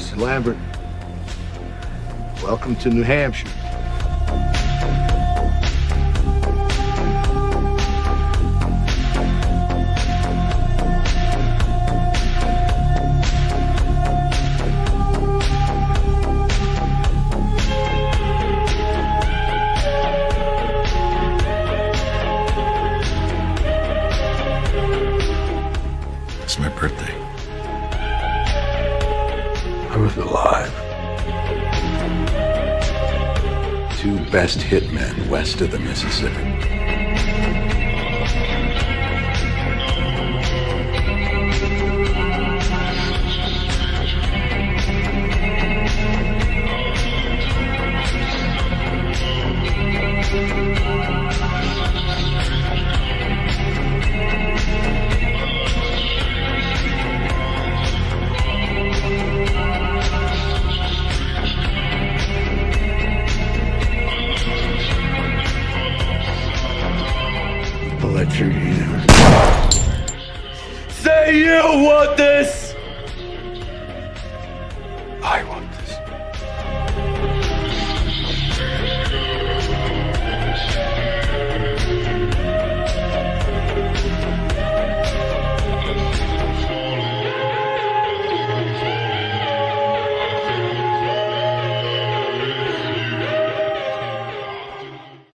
Mr. Lambert, welcome to New Hampshire. It's my birthday. I was alive. Two best hitmen west of the Mississippi. electric either. Say you want this! I want